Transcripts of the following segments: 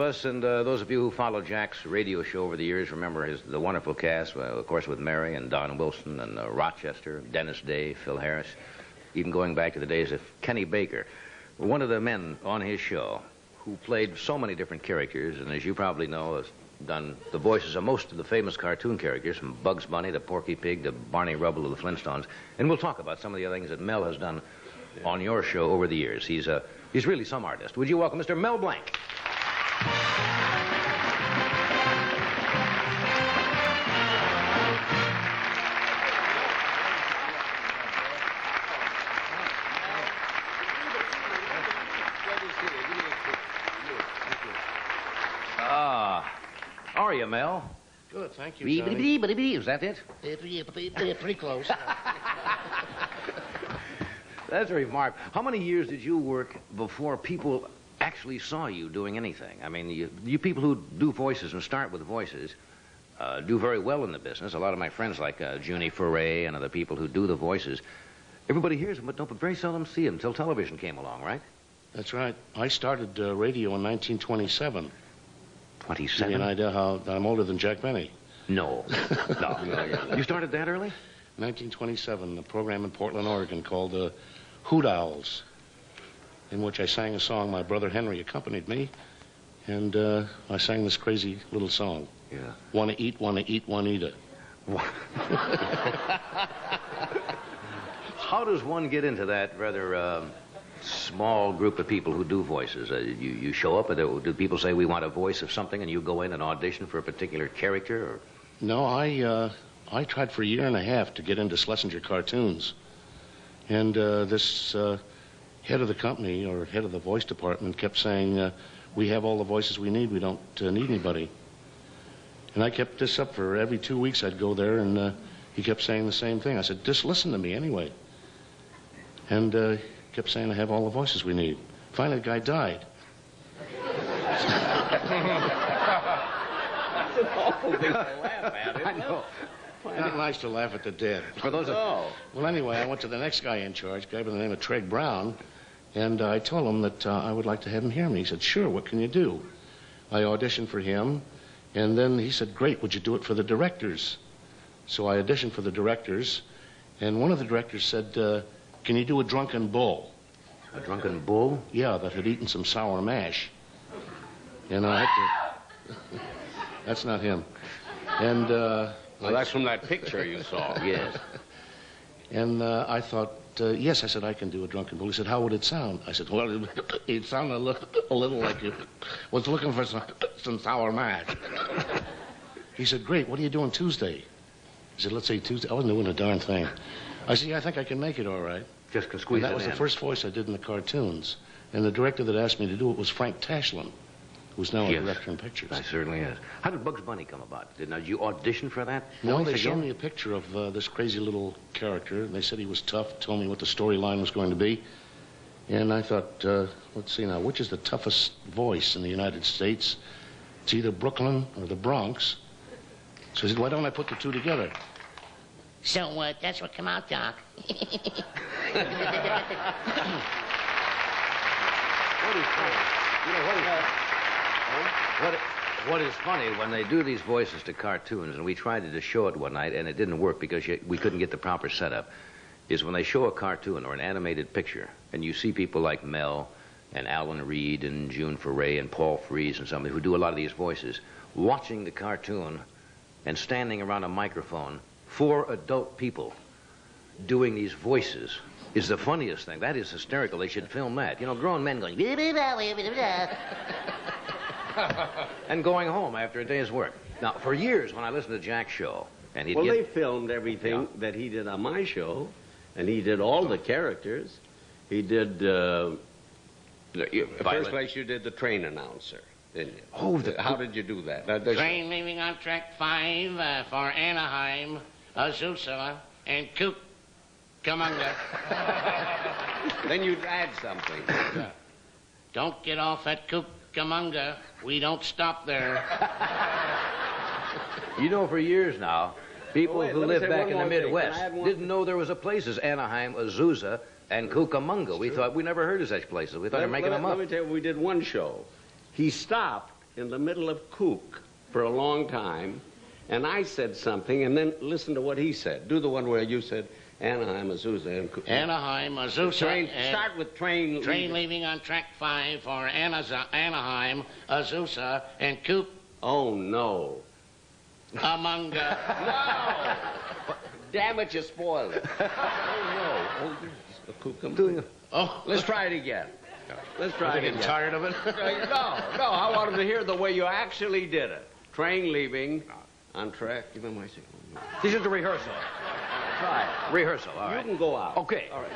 us, and uh, those of you who followed Jack's radio show over the years remember his the wonderful cast, uh, of course, with Mary and Don Wilson and uh, Rochester, Dennis Day, Phil Harris, even going back to the days of Kenny Baker. One of the men on his show who played so many different characters, and as you probably know, has done the voices of most of the famous cartoon characters, from Bugs Bunny to Porky Pig to Barney Rubble to the Flintstones. And we'll talk about some of the other things that Mel has done on your show over the years. He's a he's really some artist. Would you welcome Mr. Mel Blanc? Mel? Good, thank you, Bee, Johnny. Is that it? Pretty close. That's a remark. How many years did you work before people actually saw you doing anything? I mean, you, you people who do voices and start with voices uh, do very well in the business. A lot of my friends, like uh, Junie Foray and other people who do the voices, everybody hears them, but don't, but very seldom see them until television came along, right? That's right. I started uh, radio in 1927. Give you an idea how I'm older than Jack Benny. No. no. You started that early? 1927, a program in Portland, Oregon called uh, Hoot Owls, in which I sang a song. My brother Henry accompanied me, and uh, I sang this crazy little song. Yeah. Wanna eat, wanna eat, Juanita. How does one get into that rather um, small group of people who do voices? Uh, you, you show up, or do people say we want a voice of something, and you go in and audition for a particular character? Or No, I uh, I tried for a year and a half to get into Schlesinger cartoons, and uh, this uh, head of the company or head of the voice department kept saying, uh, "We have all the voices we need. We don't uh, need anybody." And I kept this up for every two weeks. I'd go there, and he kept saying the same thing. I said, "Just listen to me anyway." And kept saying, "I have all the voices we need." Finally, the guy died. That's an awful thing to laugh at, isn't I know. Not nice to laugh at the dead. For those of, Well, anyway, I went to the next guy in charge, a guy by the name of Treg Brown, and uh, I told him that uh, I would like to have him hear me. He said, sure, what can you do? I auditioned for him, and then he said, great, would you do it for the directors? So I auditioned for the directors, and one of the directors said, uh, can you do a drunken bull? a drunken bull? Yeah, that had eaten some sour mash. And I had to... That's not him. And, uh... Well, that's from that picture you saw. Yes. And uh, I thought, uh, yes, I said, I can do a drunken bull. He said, how would it sound? I said, well, it sounded a little, a little like you was looking for some, some sour mash. He said, great, what are you doing Tuesday? He said, let's say Tuesday. I wasn't doing a darn thing. I see, I think I can make it all right. Just can And that it was in. the first voice I did in the cartoons. And the director that asked me to do it was Frank Tashlin, who's now a director in pictures. I certainly is. How did Bugs Bunny come about? Did, now, did you audition for that? No, they again? showed me a picture of uh, this crazy little character. And they said he was tough, told me what the storyline was going to be. And I thought, uh, let's see now, which is the toughest voice in the United States? It's either Brooklyn or the Bronx. So I said, why don't I put the two together? So uh, that's what come out, Doc. What is funny? You know, what is, what, what is funny, when they do these voices to cartoons, and we tried to show it one night, and it didn't work because you, we couldn't get the proper setup, is when they show a cartoon or an animated picture, and you see people like Mel and Alan Reed and June Foray and Paul Frees and somebody who do a lot of these voices, watching the cartoon and standing around a microphone, four adult people doing these voices is the funniest thing. That is hysterical. They should film that. You know, grown men going, and going home after a day's work. Now, for years, when I listened to Jack's show, and he'd Well, they filmed everything Yeah. that he did on my show, and he did all the characters. He did. Uh, the you- first place you did the train announcer, didn't you? Oh, the- how did you do that? Uh, the- Train leaving on track five uh, for Anaheim, Azusa, and Cucamonga. then you'd add something. Don't get off at Cucamonga. We don't stop there. you know, for years now, people Wait, who let me live back in the more thing. Can I Midwest didn't know there was a places Anaheim, Azusa, and Cucamonga. We thought we never heard of such places. We thought they let, were making let- them up. let me tell you, we did one show. He stopped in the middle of kook for a long time, and I said something, and then listen to what he said. Do the one where you said Anaheim, Azusa, and kook. Anaheim, Azusa, Train, and start with train. train leaving on track five for Anaza- Anaheim, Azusa, and Coop Oh, no. among uh, No! Damn it, you spoiled it. oh, no. Oh, yes. A cucumber. oh, Let's try it again. Let's try it Getting again. tired of it? No, no, I wanted to hear the way you actually did it. Train leaving on track. Give him my signal. This is a rehearsal. Try it. Rehearsal, all right. You can go out. Okay. All right.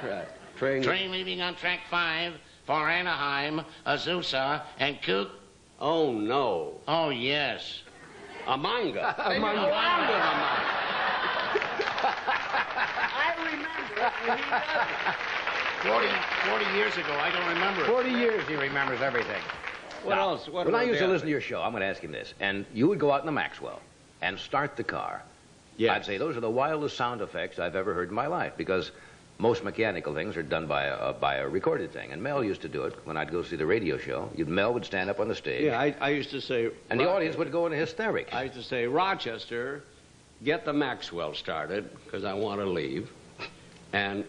Try. Train. train leaving on track five for Anaheim, Azusa, and Coop. Oh, no. Oh, yes. A manga. A manga. A manga. I remember he does it. 40, 40 years ago, I don't remember it. 40 years he remembers everything. What Now, else? What when I used to listen to your show, I'm going to ask him this, and you would go out in the Maxwell and start the car. Yes. I'd say those are the wildest sound effects I've ever heard in my life because most mechanical things are done by a, uh, by a recorded thing. And Mel used to do it when I'd go see the radio show. You'd, Mel would stand up on the stage, Yeah, I, I used to say. and the audience would go into hysterics. I used to say, Rochester, get the Maxwell started, because I want to leave. And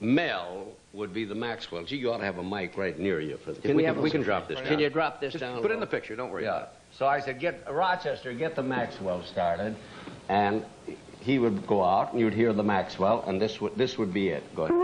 Mel would be the Maxwell. Gee, you ought to have a mic right near you. For the, we, can, we can drop this Can down. you drop this Just down? put it in the picture. Don't worry Yeah. So I said, get Rochester, get the Maxwell started, and he would go out, and you'd hear the Maxwell, and this would this would be it. Go ahead.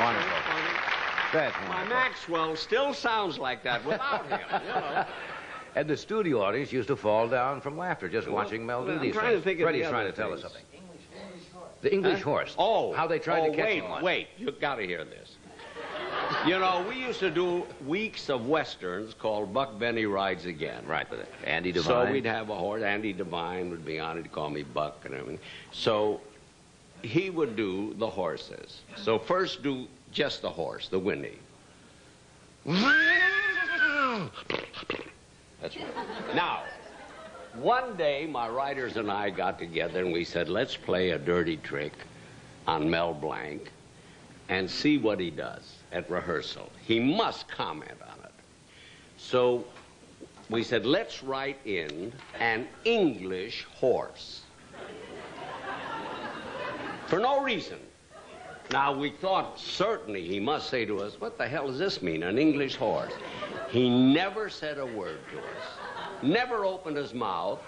Wonderful. That's My. Maxwell still sounds like that without him. You know. And the studio audience used to fall down from laughter just Well, watching Mel do I'm these trying things. to think Freddie's the trying to tell us things. something. The English horse. Oh, How they tried oh, to catch wait, him once. Wait, you got to hear this. You know, we used to do weeks of westerns called Buck Benny Rides Again. Right, with. Andy Devine. So we'd have a horse. Andy Devine would be on it. He'd call me Buck and everything. So he would do the horses. So first do just the horse, the whinny. That's right. Now, one day my writers and I got together and we said, let's play a dirty trick on Mel Blanc and see what he does at rehearsal. He must comment on it. So we said, let's write in an English horse. For no reason. Now, we thought certainly he must say to us, what the hell does this mean, an English horse? He never said a word to us, never opened his mouth.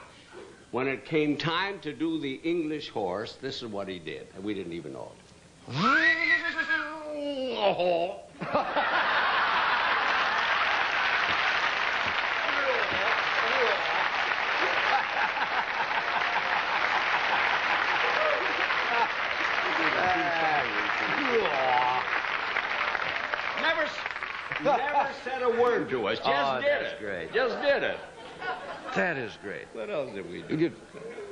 When it came time to do the English horse, this is what he did, and we didn't even know it. Never, s- never said a word to us. Just Oh, did that's it. great. Just did it. That is great. What else did we You do? did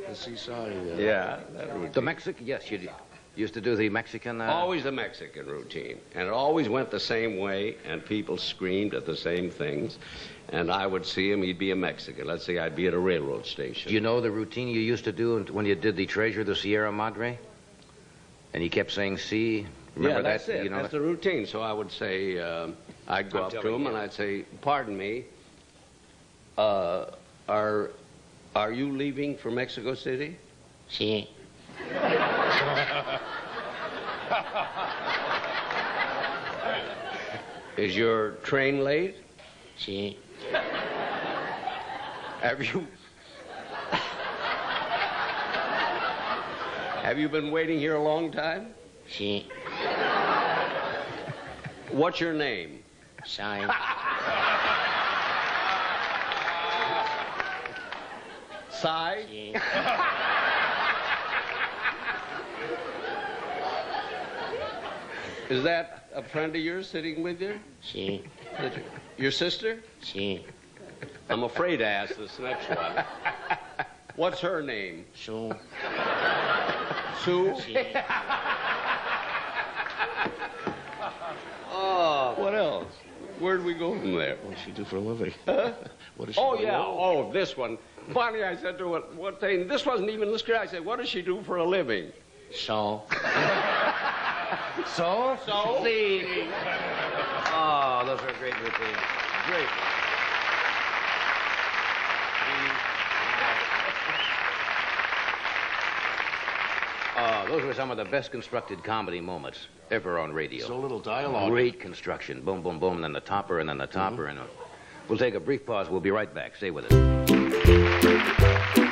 The seesaw. uh, Yeah, that routine. the Mexican. Yes, you did. used to do the Mexican. Uh, Always the Mexican routine. And it always went the same way, and people screamed at the same things. And I would see him, he'd be a Mexican. Let's say I'd be at a railroad station. Do you know the routine you used to do when you did the Treasure of the Sierra Madre? And he kept saying "see." Remember yeah, that's that? it. You know that's the routine. So I would say, um I'd go I'm up to him you. and I'd say, "Pardon me, uh, are are you leaving for Mexico City?" See? Is your train late? See? Have you Have you been waiting here a long time? See? What's your name? Sorry. Sigh? Is that a friend of yours sitting with you? She. Your sister? She. I'm afraid to ask this next one. What's her name? Sue. Sue? Oh, what else? Where'd we go from there? What does she do for a living? what does she Oh, do? yeah. Oh, this one. Bonnie, I said to her one thing. This wasn't even the script. I said, what does she do for a living? So, So? So? See? Oh, those are great routines. Great. Oh, those were some of the best constructed comedy moments ever on radio. so little dialogue. Great construction. Boom, boom, boom, and then the topper, and then the topper, and uh, we'll take a brief pause. We'll be right back. Stay with us.